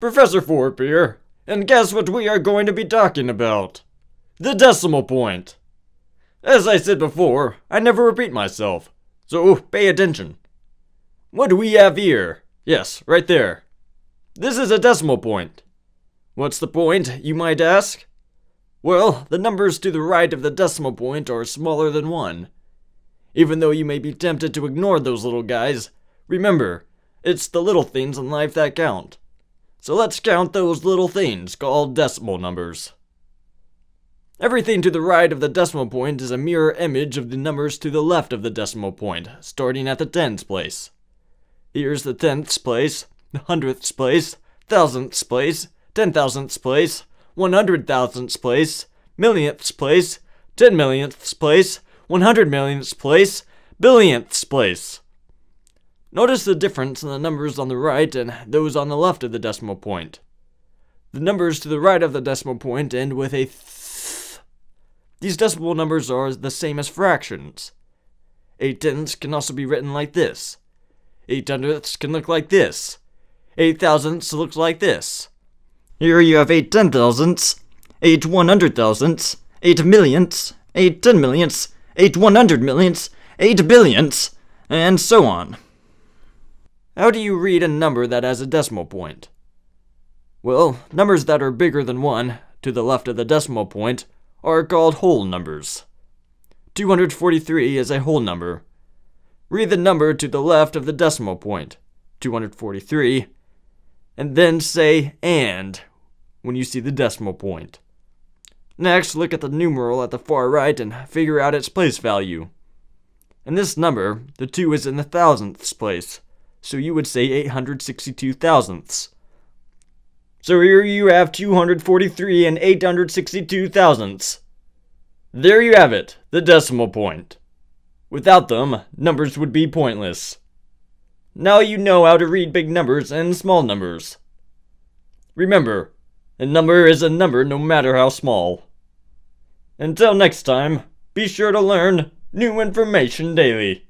Professor Forp here, and guess what we are going to be talking about? The decimal point. As I said before, I never repeat myself, so pay attention. What do we have here? Yes, right there. This is a decimal point. What's the point, you might ask? Well, the numbers to the right of the decimal point are smaller than 1. Even though you may be tempted to ignore those little guys, remember, it's the little things in life that count. So let's count those little things called decimal numbers. Everything to the right of the decimal point is a mirror image of the numbers to the left of the decimal point, starting at the tens place. Here's the tenths place, the hundredths place, thousandths place, ten thousandths place, one hundred thousandths place, millionths place, ten millionths place, one hundred millionths place, billionths place. Notice the difference in the numbers on the right and those on the left of the decimal point. The numbers to the right of the decimal point end with a th. These decimal numbers are the same as fractions. Eight tenths can also be written like this. Eight hundredths can look like this. Eight thousandths looks like this. Here you have eight ten thousandths, eight one hundred thousandths, eight millionths, eight ten millionths, eight one hundred millionths, eight billionths, and so on. How do you read a number that has a decimal point? Well, numbers that are bigger than 1, to the left of the decimal point, are called whole numbers. 243 is a whole number. Read the number to the left of the decimal point, 243, and then say AND when you see the decimal point. Next, look at the numeral at the far right and figure out its place value. In this number, the 2 is in the thousandths place so you would say 862 thousandths. So here you have 243 and 862 thousandths. There you have it, the decimal point. Without them, numbers would be pointless. Now you know how to read big numbers and small numbers. Remember, a number is a number no matter how small. Until next time, be sure to learn new information daily.